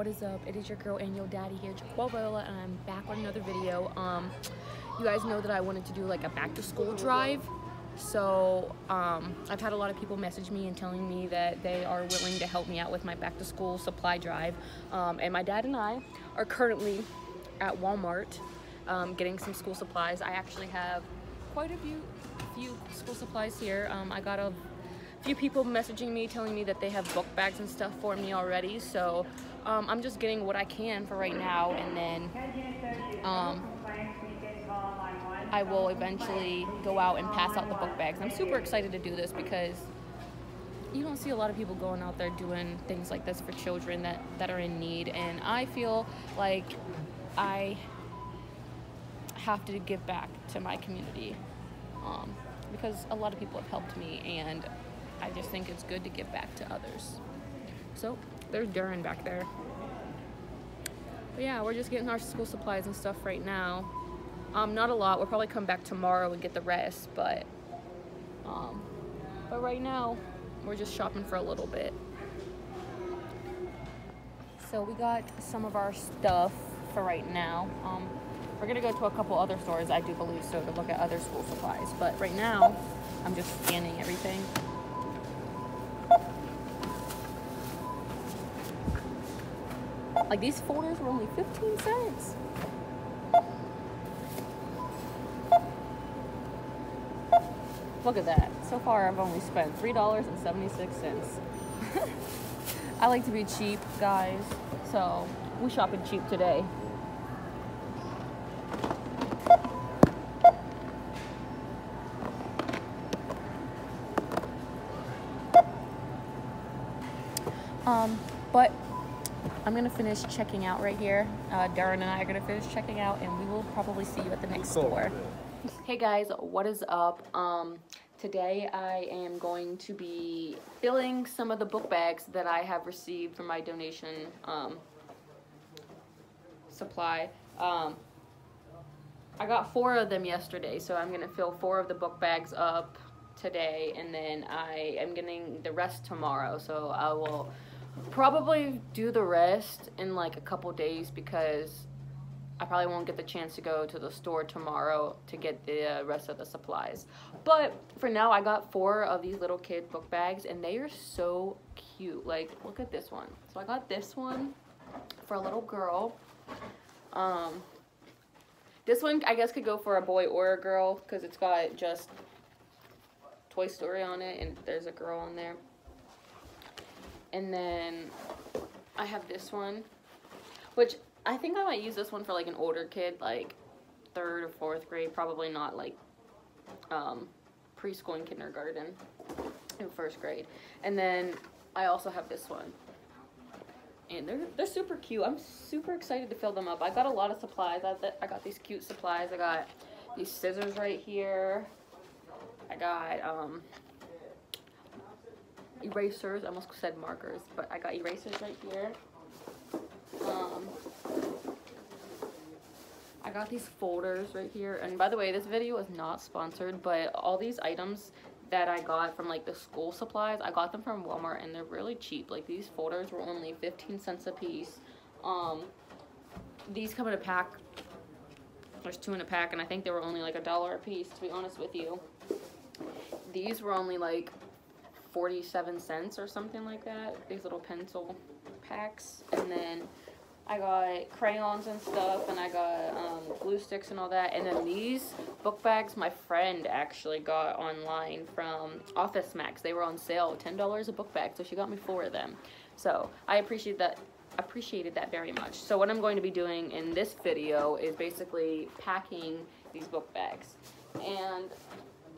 what is up? It is your girl and your daddy here, Jaquell and I'm back with another video. Um, you guys know that I wanted to do like a back to school drive. So um, I've had a lot of people message me and telling me that they are willing to help me out with my back to school supply drive. Um, and my dad and I are currently at Walmart um, getting some school supplies. I actually have quite a few, few school supplies here. Um, I got a few people messaging me telling me that they have book bags and stuff for me already. So um, I'm just getting what I can for right now and then um, I will eventually go out and pass out the book bags. I'm super excited to do this because you don't see a lot of people going out there doing things like this for children that, that are in need and I feel like I have to give back to my community um, because a lot of people have helped me and I just think it's good to give back to others. So there's Duran back there. But yeah, we're just getting our school supplies and stuff right now. Um, not a lot. We'll probably come back tomorrow and get the rest, but um, but right now we're just shopping for a little bit. So we got some of our stuff for right now. Um, we're gonna go to a couple other stores, I do believe so, to look at other school supplies. But right now, I'm just scanning everything. Like these folders were only 15 cents. Look at that. So far I've only spent $3.76. I like to be cheap, guys. So we shopping cheap today. Um, but I'm gonna finish checking out right here. Uh, Darren and I are gonna finish checking out and we will probably see you at the next store. Hey guys, what is up? Um, today I am going to be filling some of the book bags that I have received from my donation um, supply. Um, I got four of them yesterday, so I'm gonna fill four of the book bags up today and then I am getting the rest tomorrow, so I will probably do the rest in like a couple days because I probably won't get the chance to go to the store tomorrow to get the rest of the supplies. But for now, I got four of these little kid book bags and they are so cute. Like, look at this one. So I got this one for a little girl. Um, this one, I guess, could go for a boy or a girl because it's got just Toy Story on it and there's a girl on there. And then I have this one, which I think I might use this one for like an older kid, like third or fourth grade, probably not like um, preschool and kindergarten in first grade. And then I also have this one. And they're, they're super cute. I'm super excited to fill them up. I got a lot of supplies. I, I got these cute supplies. I got these scissors right here. I got um, erasers. I almost said markers, but I got erasers right here. Um, I got these folders right here. And by the way, this video is not sponsored, but all these items that I got from like the school supplies, I got them from Walmart and they're really cheap. Like these folders were only 15 cents a piece. Um, these come in a pack. There's two in a pack and I think they were only like a dollar a piece, to be honest with you. These were only like 47 cents or something like that. These little pencil packs. And then I got crayons and stuff, and I got um, glue sticks and all that. And then these book bags, my friend actually got online from Office Max. They were on sale, $10 a book bag, so she got me four of them. So I appreciate that appreciated that very much. So what I'm going to be doing in this video is basically packing these book bags. And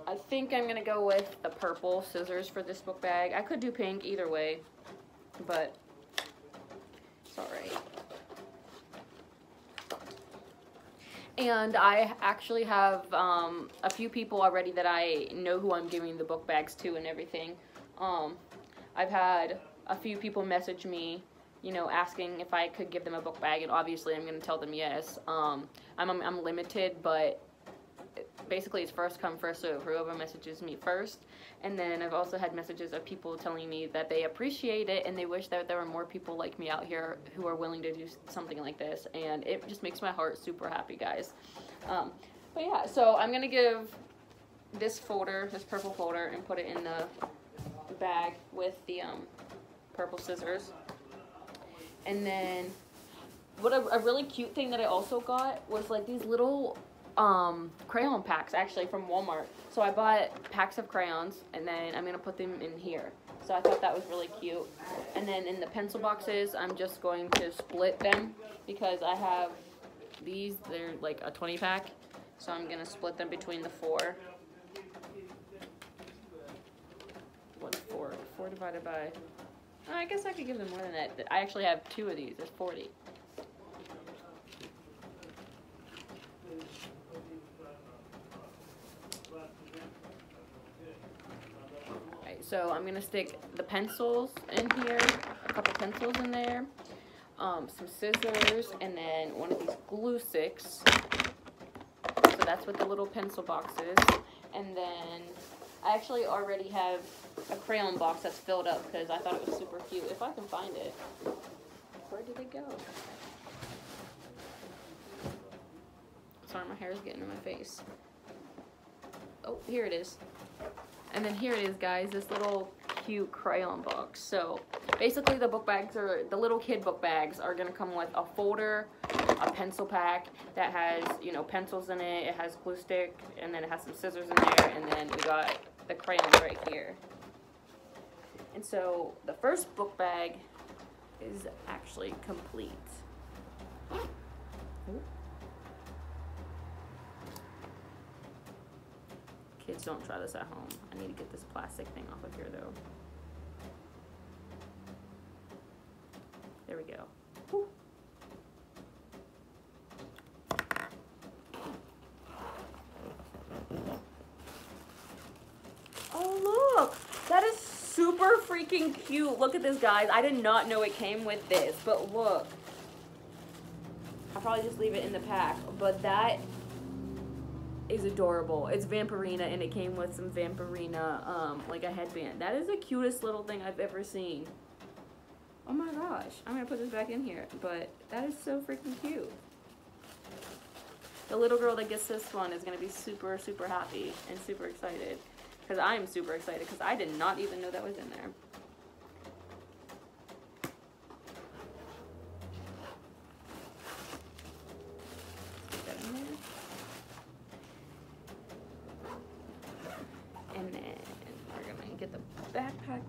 I think I'm gonna go with the purple scissors for this book bag. I could do pink either way, but it's alright. And I actually have um, a few people already that I know who I'm giving the book bags to and everything. Um, I've had a few people message me, you know, asking if I could give them a book bag, and obviously I'm going to tell them yes. Um, I'm, I'm limited, but basically it's first come first serve. Whoever messages me first, and then I've also had messages of people telling me that they appreciate it and they wish that there were more people like me out here who are willing to do something like this, and it just makes my heart super happy, guys. Um, but yeah, so I'm gonna give this folder, this purple folder, and put it in the bag with the um, purple scissors. And then what a, a, really cute thing that I also got was like these little um, crayon packs actually from Walmart. So I bought packs of crayons and then I'm going to put them in here. So I thought that was really cute. And then in the pencil boxes, I'm just going to split them because I have these, they're like a 20 pack. So I'm going to split them between the four. What's four? Four divided by, oh, I guess I could give them more than that. I actually have two of these, there's 40. So I'm going to stick the pencils in here, a couple pencils in there, um, some scissors, and then one of these glue sticks. So that's what the little pencil box is. And then I actually already have a crayon box that's filled up because I thought it was super cute. If I can find it. Where did it go? Sorry, my hair is getting in my face. Oh, here it is. And then here it is, guys, this little cute crayon box. So basically the book bags are, the little kid book bags are gonna come with a folder, a pencil pack that has, you know, pencils in it, it has glue stick, and then it has some scissors in there, and then we got the crayons right here. And so the first book bag is actually complete. Ooh. Kids, don't try this at home. I need to get this plastic thing off of here, though. There we go. Whew. Oh, look! That is super freaking cute. Look at this, guys. I did not know it came with this, but look. I'll probably just leave it in the pack, but that is adorable. It's Vampirina and it came with some Vampirina, um, like a headband. That is the cutest little thing I've ever seen. Oh my gosh. I'm to put this back in here. But that is so freaking cute. The little girl that gets this one is to be super, super happy and super excited. Because I am super excited because I did not even know that was in there.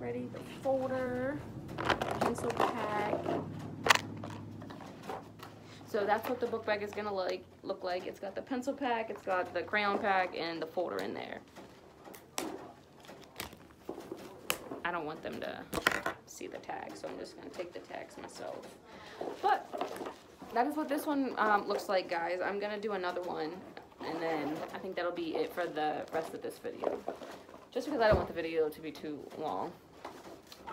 ready, the folder, pencil pack. So that's what the book bag is gonna like look like. It's got the pencil pack, it's got the crayon pack, and the folder in there. I don't want them to see the tag, so I'm just gonna take the tags myself. But that is what this one um, looks like, guys. I'm gonna do another one, and then I think that'll be it for the rest of this video. Just because I don't want the video to be too long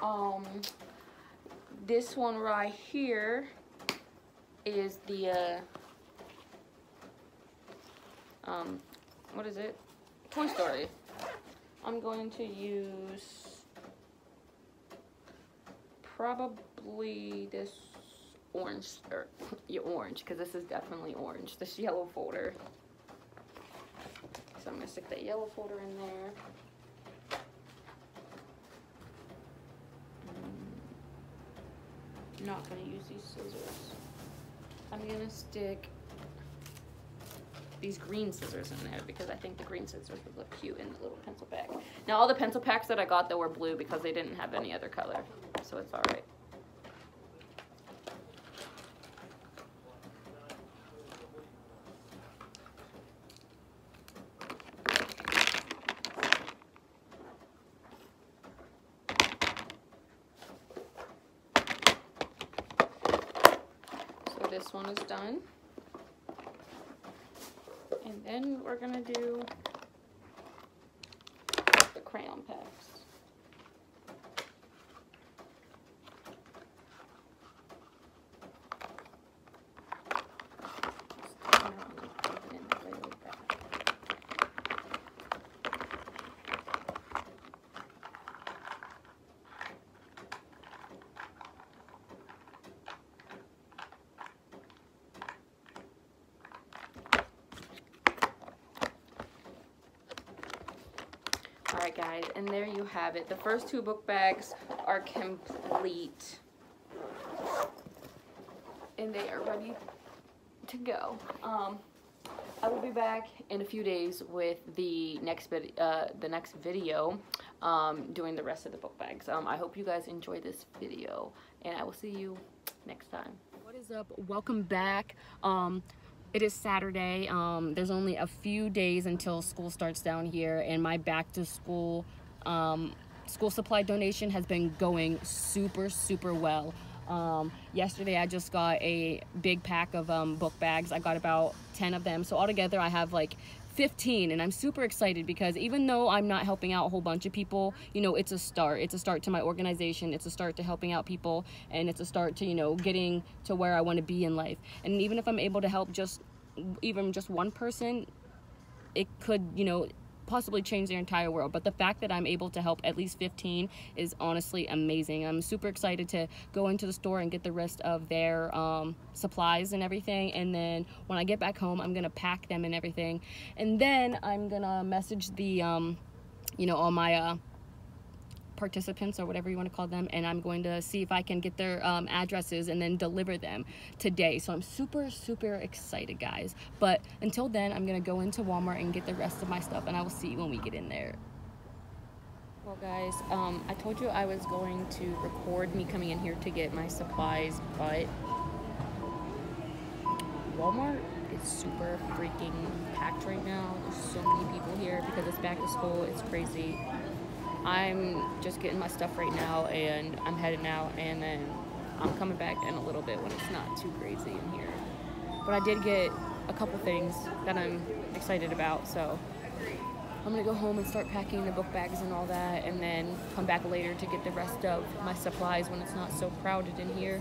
um, this one right here is the, uh, um, what is it? Toy Story. I'm going to use probably this orange, or yeah, orange, because this is definitely orange, this yellow folder. So I'm going to stick that yellow folder in there. not going to use these scissors. I'm to stick these green scissors in there because I think the green scissors would look cute in the little pencil pack. Now all the pencil packs that I got though were blue because they didn't have any other color, so it's alright. One is done. And then we're going to do the crayon packs. Alright guys, and there you have it. The first two book bags are complete. And they are ready to go. Um, I will be back in a few days with the next uh, the next video um, doing the rest of the book bags. Um, I hope you guys enjoy this video and I will see you next time. What is up? Welcome back. Um, it is Saturday. Um, there's only a few days until school starts down here and my back to school um, school supply donation has been going super, super well. Um, yesterday I just got a big pack of um, book bags. I got about 10 of them. So altogether I have like 15 and I'm super excited because even though I'm not helping out a whole bunch of people, you know, it's a start. It's a start to my organization. It's a start to helping out people and it's a start to, you know, getting to where I want to be in life. And even if I'm able to help just even just one person, it could, you know, possibly change their entire world. But the fact that I'm able to help at least 15 is honestly amazing. I'm super excited to go into the store and get the rest of their um, supplies and everything. And then when I get back home, I'm gonna pack them and everything. And then I'm gonna message the, um, you know, all my uh, participants or whatever you want to call them and I'm going to see if I can get their um, addresses and then deliver them today. So I'm super super excited guys. But until then I'm gonna go into Walmart and get the rest of my stuff and I will see you when we get in there. Well guys um, I told you I was going to record me coming in here to get my supplies but Walmart is super freaking packed right now. There's so many people here because it's back to school. It's crazy I'm just getting my stuff right now and I'm heading out and then I'm coming back in a little bit when it's not too crazy in here. But I did get a couple things that I'm excited about, so I'm gonna go home and start packing the book bags and all that and then come back later to get the rest of my supplies when it's not so crowded in here.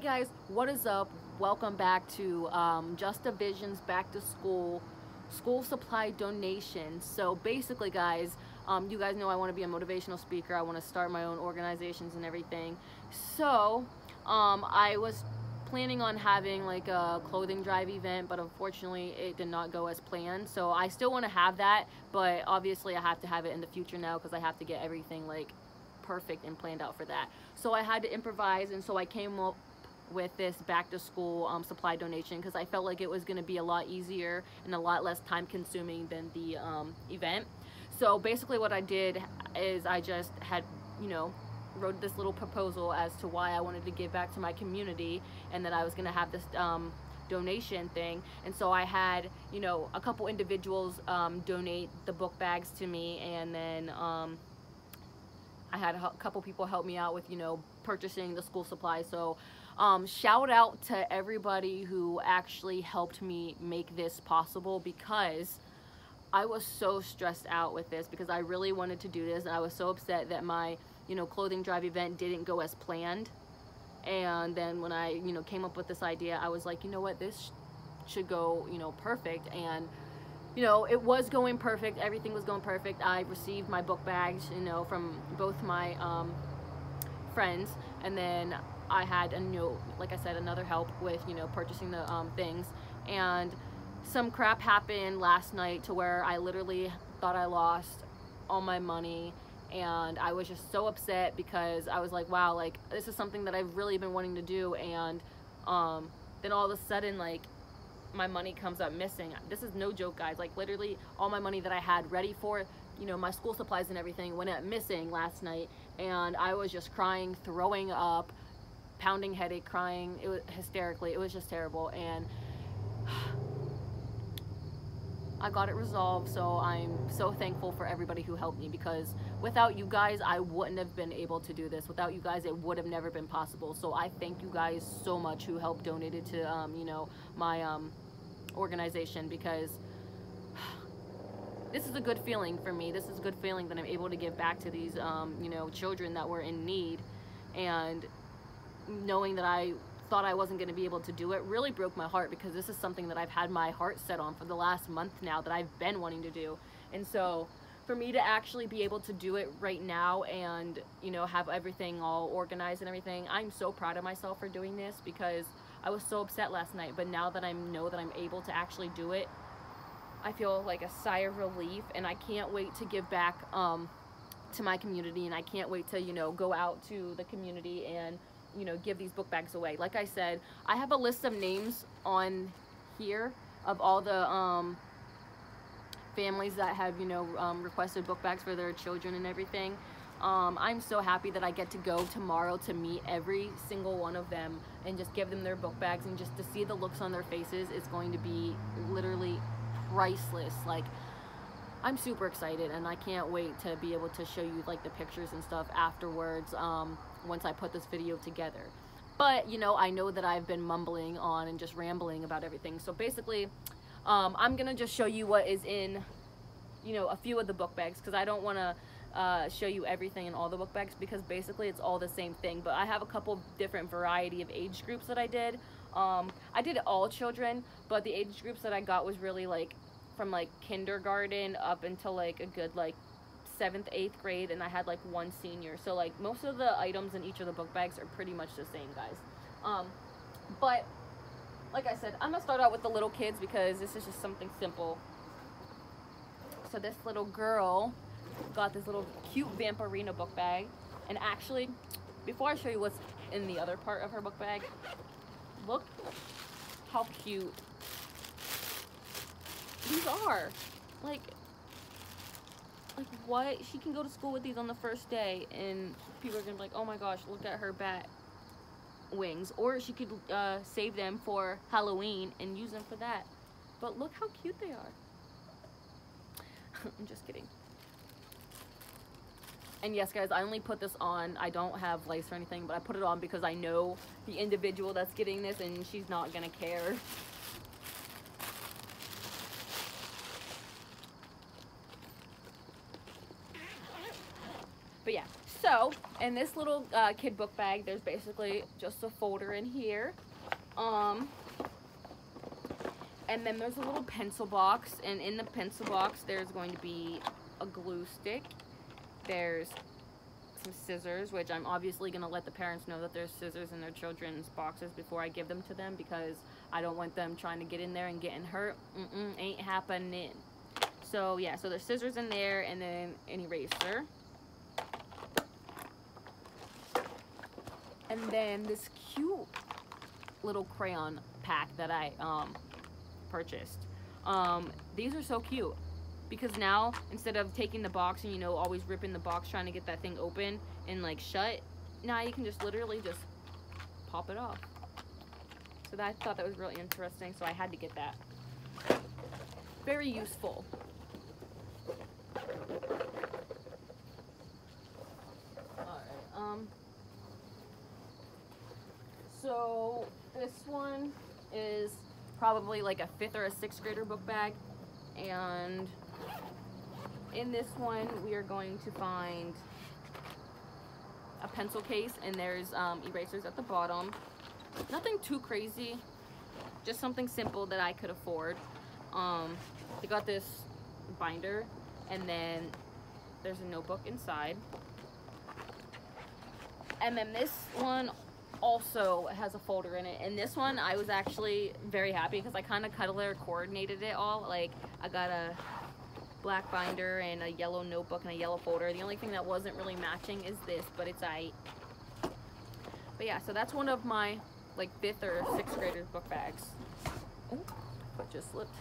Guys, what is up? Welcome back to um, Just a Visions Back to School School Supply Donation. So basically guys, um, you guys know I want to be a motivational speaker. I want to start my own organizations and everything. So um, I was planning on having like a clothing drive event, but unfortunately it did not go as planned. So I still want to have that, but obviously I have to have it in the future now because I have to get everything like perfect and planned out for that. So I had to improvise and so I came up with this back to school um, supply donation because I felt like it was going to be a lot easier and a lot less time consuming than the um, event. So basically what I did is I just had, you know, wrote this little proposal as to why I wanted to give back to my community and that I was going to have this um, donation thing and so I had you know a couple individuals um, donate the book bags to me and then um, I had a couple people help me out with you know purchasing the school supplies so um, shout out to everybody who actually helped me make this possible because I was so stressed out with this because I really wanted to do this and I was so upset that my you know clothing drive event didn't go as planned. And then when I you know came up with this idea I was like you know what? This should go you know perfect. And you know it was going perfect. Everything was going perfect. I received my book bags you know from both my um, friends. And then I had a new, like I said, another help with, you know, purchasing the um, things. And some crap happened last night to where I literally thought I lost all my money and I was just so upset because I was like, wow, like this is something that I've really been wanting to do and um, then all of a sudden like my money comes up missing. This is no joke guys, like literally all my money that I had ready for, you know, my school supplies and everything went up missing last night and I was just crying, throwing up, pounding headache, crying, it was hysterically. It was just terrible. And I got it resolved, so I'm so thankful for everybody who helped me because without you guys, I wouldn't have been able to do this. Without you guys, it would have never been possible. So I thank you guys so much who helped donated to, um, you know, my um, organization because this is a good feeling for me. This is a good feeling that I'm able to give back to these, um, you know, children that were in need. And knowing that I thought I wasn't going to be able to do it really broke my heart because this is something that I've had my heart set on for the last month now that I've been wanting to do. And so for me to actually be able to do it right now and, you know, have everything all organized and everything, I'm so proud of myself for doing this because I was so upset last night. But now that I know that I'm able to actually do it, I feel like a sigh of relief and I can't wait to give back um, to my community and I can't wait to, you know, go out to the community and you know, give these book bags away. Like I said, I have a list of names on here of all the um, families that have, you know, um, requested book bags for their children and everything. Um, I'm so happy that I get to go tomorrow to meet every single one of them and just give them their book bags and just to see the looks on their faces is going to be literally priceless. Like, I'm super excited and I can't wait to be able to show you like the pictures and stuff afterwards. Um, once I put this video together. But, you know, I know that I've been mumbling on and just rambling about everything. So basically, um, I'm going to just show you what is in, you know, a few of the book bags because I don't want to uh, show you everything in all the book bags because basically it's all the same thing. But I have a couple different variety of age groups that I did. Um, I did all children, but the age groups that I got was really like from like kindergarten up until like a good like seventh, eighth grade, and I had like one senior. So like most of the items in each of the book bags are pretty much the same, guys. Um, but like I said, I'm gonna start out with the little kids because this is just something simple. So this little girl got this little cute Vampirina book bag, and actually, before I show you what's in the other part of her book bag, look how cute these are. Like, like what? She can go to school with these on the first day and people are gonna be like oh my gosh look at her bat wings. Or she could uh, save them for Halloween and use them for that. But look how cute they are. I'm just kidding. And yes guys I only put this on. I don't have lace or anything but I put it on because I know the individual that's getting this and she's not gonna care But yeah, so in this little uh, kid book bag, there's basically just a folder in here. Um, and then there's a little pencil box, and in the pencil box, there's going to be a glue stick. There's some scissors, which I'm obviously going to let the parents know that there's scissors in their children's boxes before I give them to them because I don't want them trying to get in there and getting hurt. Mm -mm, ain't happening. So yeah, so there's scissors in there and then an eraser. And then this cute little crayon pack that I um, purchased. Um, these are so cute because now instead of taking the box and you know always ripping the box trying to get that thing open and like shut, now you can just literally just pop it off. so that, I thought that was really interesting, so I had to get that. Very useful. Alright, um, so this one is probably like a fifth or a sixth grader book bag, and in this one we are going to find a pencil case and there's um, erasers at the bottom. Nothing too crazy, just something simple that I could afford. Um, they got this binder and then there's a notebook inside. And then this one also has a folder in it. And this one I was actually very happy because I kind of color coordinated it all. Like I got a black binder and a yellow notebook and a yellow folder. The only thing that wasn't really matching is this, but it's I. But yeah, so that's one of my like fifth or sixth graders book bags. Oh, just slipped.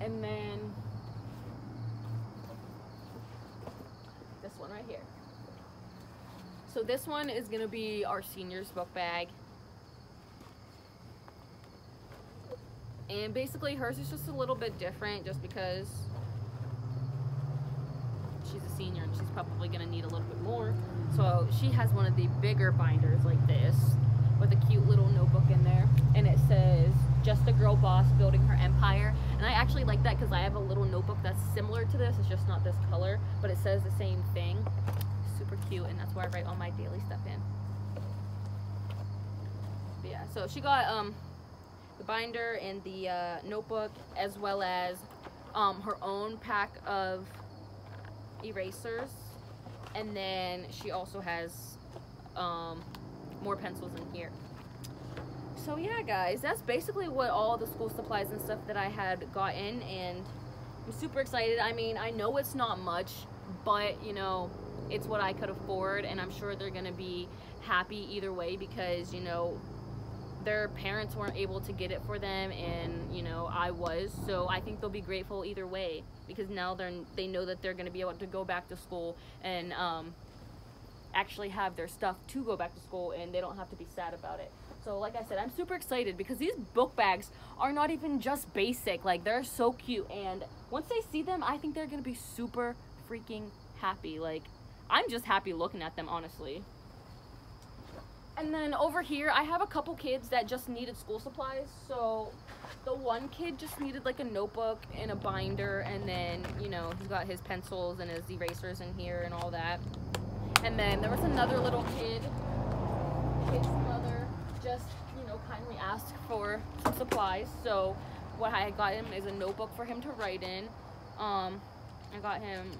And then this one right here. So this one is gonna be our seniors book bag. And basically hers is just a little bit different just because she's a senior and she's probably gonna need a little bit more. So she has one of the bigger binders like this with a cute little notebook in there. And it says, just a girl boss building her empire. And I actually like that because I have a little notebook that's similar to this. It's just not this color, but it says the same thing. Super cute. And that's where I write all my daily stuff in. But yeah, so she got um the binder and the uh, notebook as well as um, her own pack of erasers and then she also has um, more pencils in here so yeah guys that's basically what all the school supplies and stuff that I had gotten and I'm super excited I mean I know it's not much but you know it's what I could afford and I'm sure they're gonna be happy either way because you know their parents weren't able to get it for them and you know I was. So I think they'll be grateful either way because now they're they know that they're to be able to go back to school and um, actually have their stuff to go back to school and they don't have to be sad about it. So like I said I'm super excited because these book bags are not even just basic. Like they're so cute and once they see them I think they're to be super freaking happy. Like I'm just happy looking at them honestly and then over here, I have a couple kids that just needed school supplies. So the one kid just needed like a notebook and a binder. And then, you know, he's got his pencils and his erasers in here and all that. And then there was another little kid. His mother just, you know, kindly asked for some supplies. So what I got him is a notebook for him to write in. Um, I got him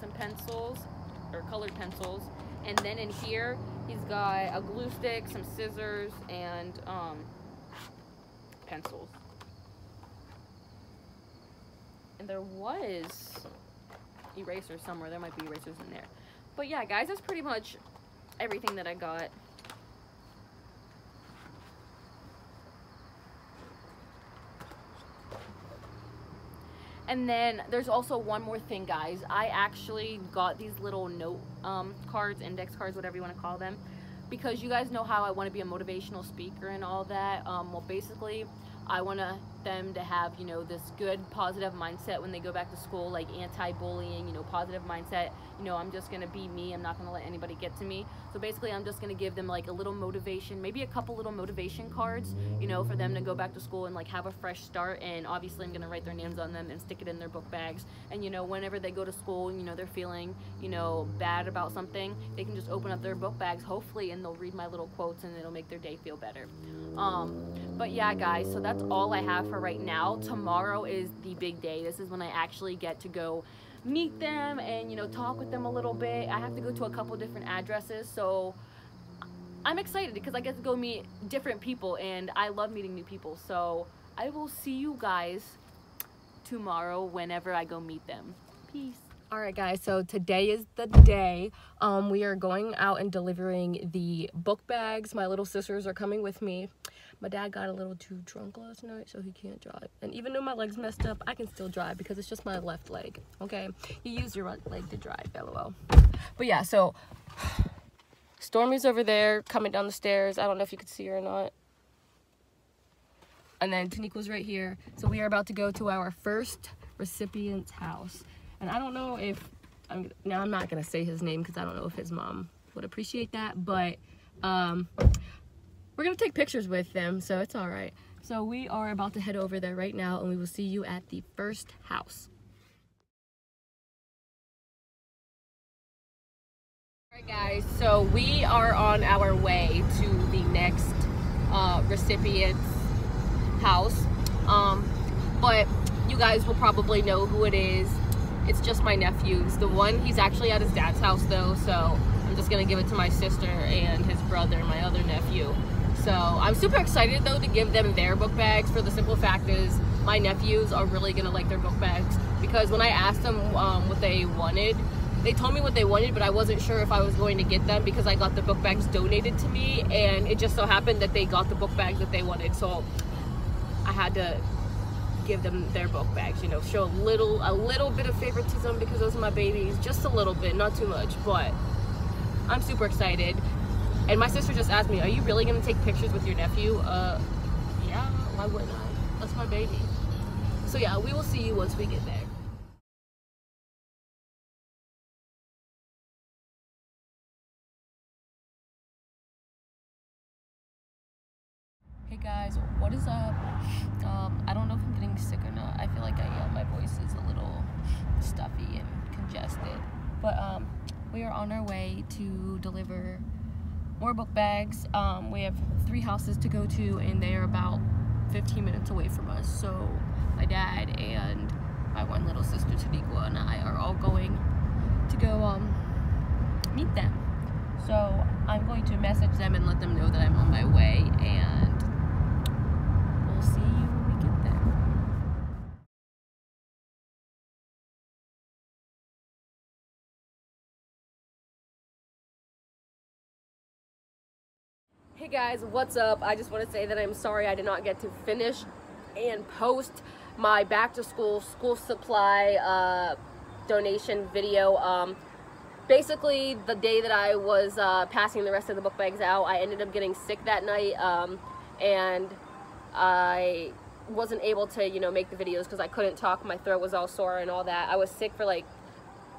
some pencils or colored pencils. And then in here, He's got a glue stick, some scissors, and um, pencils. And there was erasers somewhere. There might be erasers in there. But yeah, guys, that's pretty much everything that I got. And then there's also one more thing, guys. I actually got these little note um, cards, index cards, whatever you want to call them, because you guys know how I want to be a motivational speaker and all that. Um, well, basically, I want them to have, you know, this good positive mindset when they go back to school, like anti-bullying, you know, positive mindset. You know, I'm just going to be me. I'm not going to let anybody get to me. So basically, I'm just going to give them like a little motivation, maybe a couple little motivation cards, you know, for them to go back to school and like have a fresh start. And obviously, I'm going to write their names on them and stick it in their book bags. And, you know, whenever they go to school, you know, they're feeling, you know, bad about something, they can just open up their book bags, hopefully, and they'll read my little quotes and it'll make their day feel better. Um, but yeah, guys, so that's all I have for right now. Tomorrow is the big day. This is when I actually get to go meet them and, you know, talk with them a little bit. I have to go to a couple different addresses, so I'm excited because I get to go meet different people and I love meeting new people. So I will see you guys tomorrow whenever I go meet them. Peace. All right, guys, so today is the day. Um, we are going out and delivering the book bags. My little sisters are coming with me. My dad got a little too drunk last night, so he can't drive. And even though my leg's messed up, I can still drive because it's just my left leg, okay? You use your right leg to drive, lol. But yeah, so Stormy's over there coming down the stairs. I don't know if you could see her or not. And then Taniqua's right here. So we are about to go to our first recipient's house. And I don't know if, I'm, now I'm not gonna say his name because I don't know if his mom would appreciate that, but um, we're gonna take pictures with them, so it's all right. So we are about to head over there right now and we will see you at the first house. Alright guys, so we are on our way to the next uh, recipient's house. Um, but you guys will probably know who it is. It's just my nephew's. The one, he's actually at his dad's house though, so I'm just gonna give it to my sister and his brother, my other nephew. So I'm super excited though to give them their book bags for the simple fact is my nephews are really gonna like their book bags because when I asked them um, what they wanted, they told me what they wanted, but I wasn't sure if I was going to get them because I got the book bags donated to me and it just so happened that they got the book bags that they wanted. So I had to give them their book bags, you know, show a little a little bit of favoritism because those are my babies, just a little bit, not too much, but I'm super excited. And my sister just asked me, are you really gonna take pictures with your nephew? Uh, yeah, why wouldn't I? That's my baby. So yeah, we will see you once we get there. Hey guys, what is up? Um, I don't know if I'm getting sick or not. I feel like I am. My voice is a little stuffy and congested. But um, we are on our way to deliver more book bags. Um, we have three houses to go to and they are about 15 minutes away from us. So my dad and my one little sister Taniqua and I are all going to go um, meet them. So I'm going to message them and let them know that I'm on my way and we'll see you guys, what's up? I just want to say that I'm sorry I did not get to finish and post my back to school school supply uh, donation video. Um, basically, the day that I was uh, passing the rest of the book bags out, I ended up getting sick that night um, and I wasn't able to, you know, make the videos because I couldn't talk. My throat was all sore and all that. I was sick for like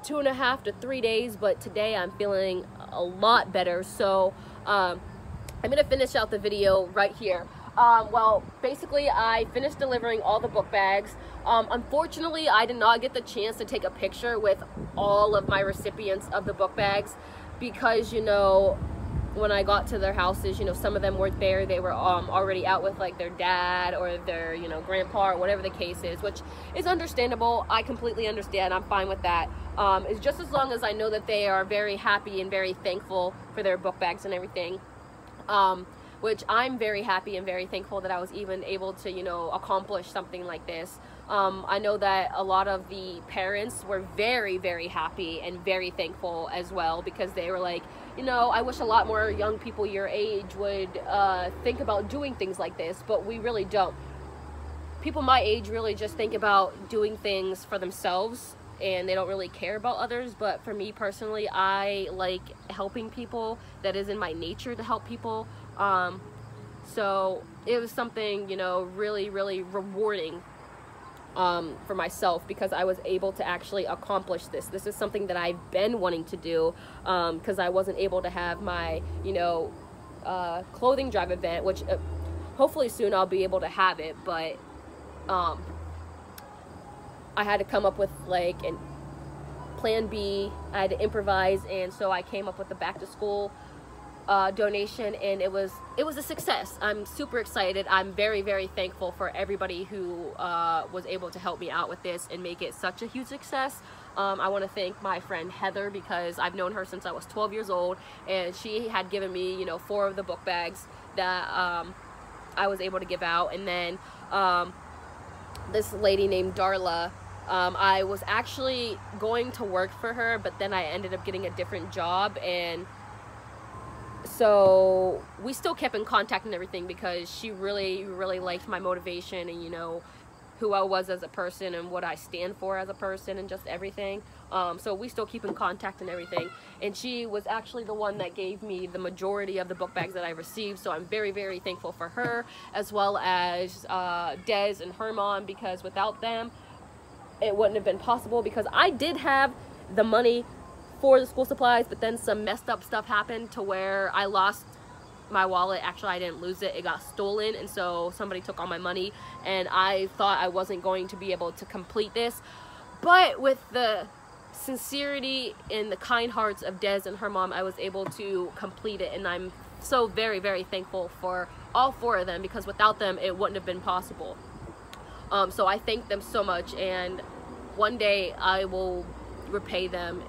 two and a half to three days, but today I'm feeling a lot better. So, um, I'm gonna finish out the video right here. Um, well, basically, I finished delivering all the book bags. Um, unfortunately, I did not get the chance to take a picture with all of my recipients of the book bags because, you know, when I got to their houses, you know, some of them weren't there. They were um, already out with like their dad or their, you know, grandpa or whatever the case is, which is understandable. I completely understand. I'm fine with that. Um, it's just as long as I know that they are very happy and very thankful for their book bags and everything um, which I'm very happy and very thankful that I was even able to, you know, accomplish something like this. Um, I know that a lot of the parents were very, very happy and very thankful as well because they were like, you know, I wish a lot more young people your age would uh, think about doing things like this, but we really don't. People my age really just think about doing things for themselves and they don't really care about others but for me personally i like helping people that is in my nature to help people um, so it was something you know really really rewarding um, for myself because I was able to actually accomplish this. This is something that I've been wanting to do because um, I wasn't able to have my, you know, uh, clothing drive event, which uh, hopefully soon I'll be able to have it, but um, I had to come up with like an plan B. I had to improvise, and so I came up with the back to school uh, donation, and it was it was a success. I'm super excited. I'm very very thankful for everybody who uh, was able to help me out with this and make it such a huge success. Um, I want to thank my friend Heather because I've known her since I was 12 years old, and she had given me you know four of the book bags that um, I was able to give out, and then. Um, this lady named Darla. Um, I was actually going to work for her, but then I ended up getting a different job, and so we still kept in contact and everything because she really, really liked my motivation and you know who I was as a person and what I stand for as a person and just everything. Um, so we still keep in contact and everything. And she was actually the one that gave me the majority of the book bags that I received. So I'm very, very thankful for her, as well as uh, Des and mom, because without them, it wouldn't have been possible. Because I did have the money for the school supplies, but then some messed up stuff happened to where I lost my wallet. Actually, I didn't lose it. It got stolen, and so somebody took all my money, and I thought I wasn't going to be able to complete this. But with the sincerity and the kind hearts of Des and her mom, I was able to complete it, and I'm so very, very thankful for all four of them because without them, it wouldn't have been possible. Um, so I thank them so much, and one day I will repay them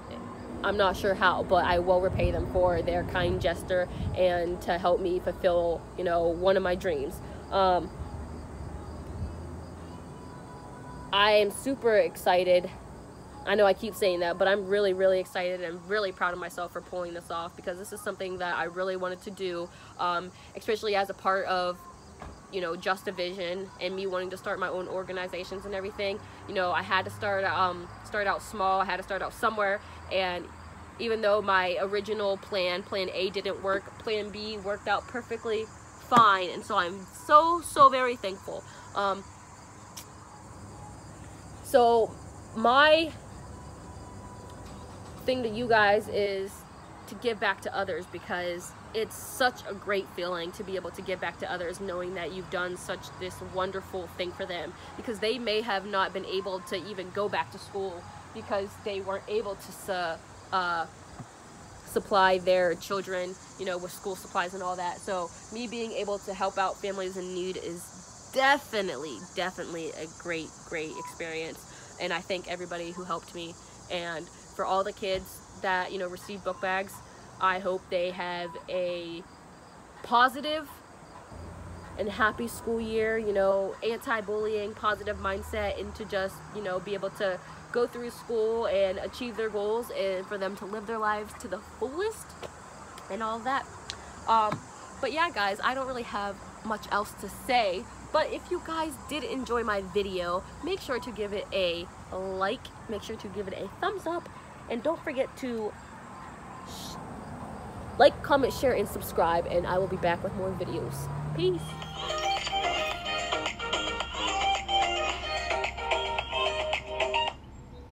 I'm not sure how, but I will repay them for their kind gesture and to help me fulfill, you know, one of my dreams. Um, I am super excited. I know I keep saying that, but I'm really, really excited and really proud of myself for pulling this off because this is something that I really wanted to do, um, especially as a part of you know just a vision and me wanting to start my own organizations and everything. You know i had to start um start out small. I had to start out somewhere. And even though my original plan plan a didn't work plan b worked out perfectly fine. And so i'm so so very thankful. Um so my thing to you guys is to give back to others because it's such a great feeling to be able to give back to others knowing that you've done such this wonderful thing for them because they may have not been able to even go back to school because they weren't able to uh, supply their children you know with school supplies and all that. So me being able to help out families in need is definitely definitely a great great experience. And I thank everybody who helped me. And for all the kids that you know receive book bags I hope they have a positive and happy school year, you know, anti-bullying, positive mindset, and to just, you know, be able to go through school and achieve their goals and for them to live their lives to the fullest and all that. Um, but yeah, guys, I don't really have much else to say. But if you guys did enjoy my video, make sure to give it a like, make sure to give it a thumbs up, and don't forget to like, comment, share, and subscribe, and I will be back with more videos. Peace.